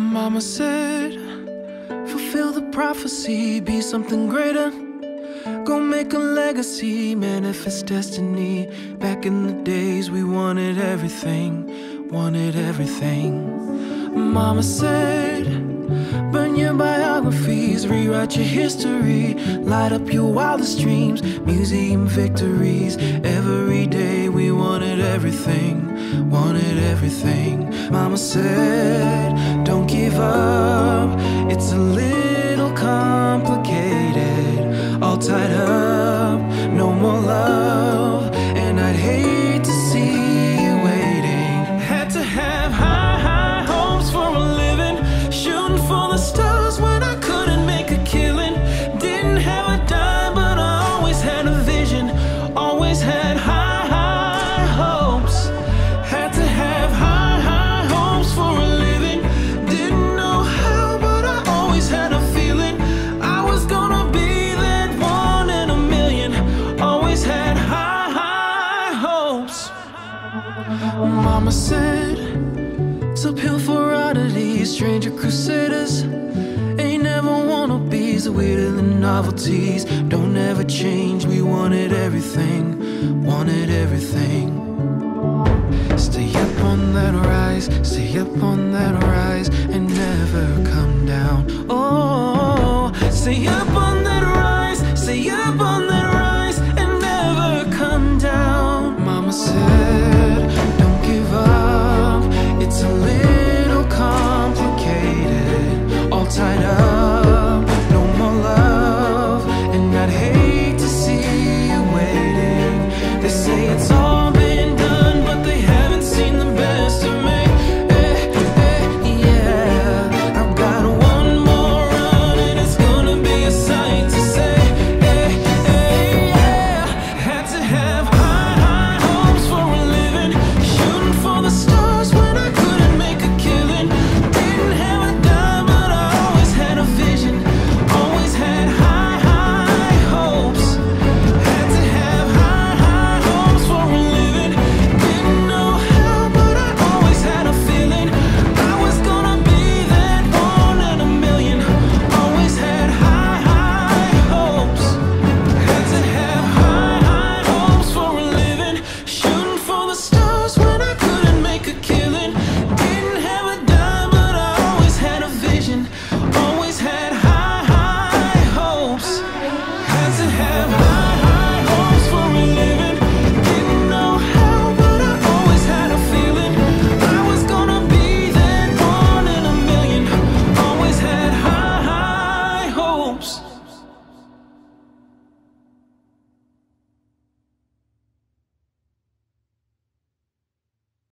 Mama said, fulfill the prophecy, be something greater. Go make a legacy, manifest destiny. Back in the days, we wanted everything, wanted everything. Mama said, burn your biographies, rewrite your history, light up your wildest dreams, museum victories. Every day we wanted everything, wanted everything. Mama said, don't Mama said, it's uphill for oddities, stranger crusaders. Ain't never wanna be weirder than novelties. Don't ever change, we wanted everything, wanted everything. Stay up on that rise, stay up on that rise, and never come down. Oh, stay up tied up